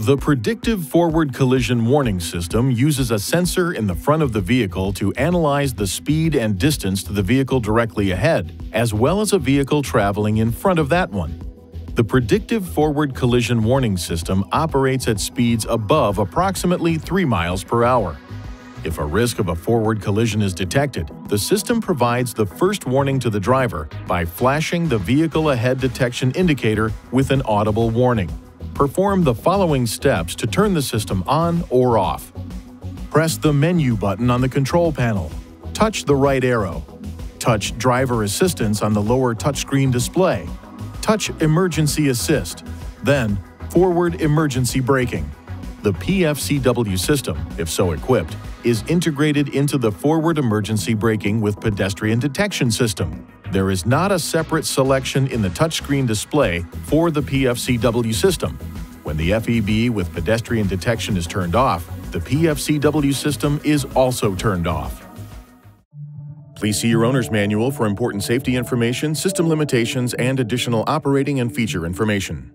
The Predictive Forward Collision Warning System uses a sensor in the front of the vehicle to analyze the speed and distance to the vehicle directly ahead, as well as a vehicle traveling in front of that one. The Predictive Forward Collision Warning System operates at speeds above approximately 3 miles per hour. If a risk of a forward collision is detected, the system provides the first warning to the driver by flashing the vehicle ahead detection indicator with an audible warning. Perform the following steps to turn the system on or off. Press the menu button on the control panel. Touch the right arrow. Touch driver assistance on the lower touchscreen display. Touch emergency assist. Then forward emergency braking. The PFCW system, if so equipped, is integrated into the forward emergency braking with pedestrian detection system. There is not a separate selection in the touchscreen display for the PFCW system. When the FEB with pedestrian detection is turned off, the PFCW system is also turned off. Please see your owner's manual for important safety information, system limitations, and additional operating and feature information.